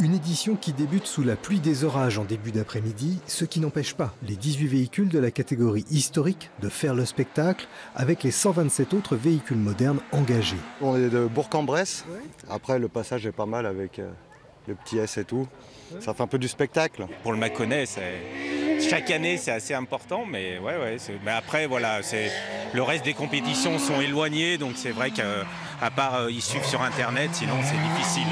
Une édition qui débute sous la pluie des orages en début d'après-midi, ce qui n'empêche pas les 18 véhicules de la catégorie historique de faire le spectacle avec les 127 autres véhicules modernes engagés. On est de Bourg-en-Bresse. Après, le passage est pas mal avec euh, le petit S et tout. Ça fait un peu du spectacle. Pour le Mâconnais, chaque année c'est assez important, mais ouais, ouais. Mais après, voilà, le reste des compétitions sont éloignées, donc c'est vrai qu'à part euh, y suivre sur Internet, sinon c'est difficile.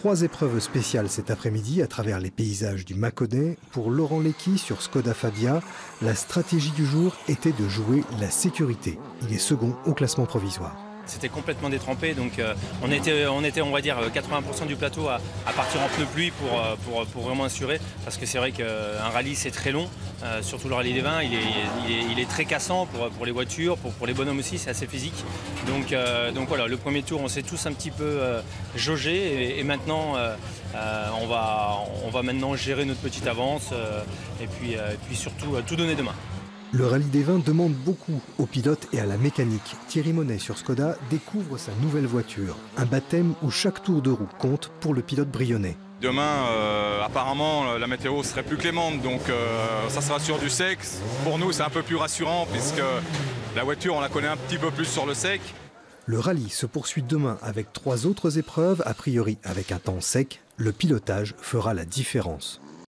Trois épreuves spéciales cet après-midi à travers les paysages du Mâconnais. Pour Laurent Lecky sur Skoda Fabia, la stratégie du jour était de jouer la sécurité. Il est second au classement provisoire. C'était complètement détrempé, donc euh, on, était, on va dire, 80% du plateau à, partir en pneu pluie pour, euh, pour, pour, vraiment assurer, parce que c'est vrai qu'un rallye c'est très long, euh, surtout le rallye des vins, il est, très cassant pour, les voitures, pour, les bonhommes aussi, c'est assez physique. Donc, donc voilà, le premier tour, on s'est tous un petit peu jaugé, et, maintenant, on, va, on va maintenant gérer notre petite avance, et puis, et puis surtout tout donner demain. Le rallye des vins demande beaucoup aux pilotes et à la mécanique. Thierry Monet sur Skoda découvre sa nouvelle voiture, un baptême où chaque tour de roue compte pour le pilote brionnais. Demain, euh, apparemment, la météo serait plus clémente, donc euh, ça sera sur du sec. Pour nous, c'est un peu plus rassurant puisque la voiture, on la connaît un petit peu plus sur le sec. Le rallye se poursuit demain avec trois autres épreuves, a priori avec un temps sec. Le pilotage fera la différence.